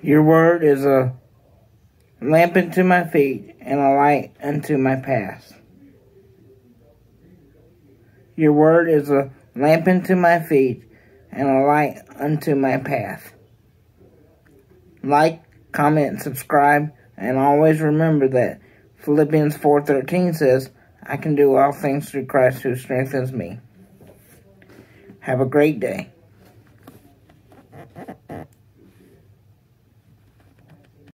Your word is a lamp unto my feet and a light unto my path. Your word is a lamp unto my feet and a light unto my path. Like, comment, subscribe, and always remember that Philippians 4.13 says, I can do all things through Christ who strengthens me. Have a great day.